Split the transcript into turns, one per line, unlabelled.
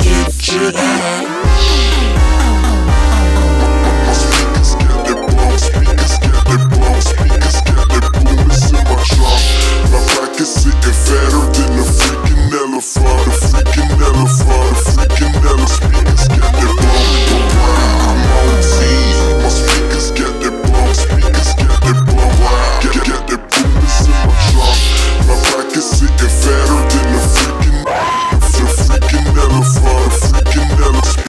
It's GM.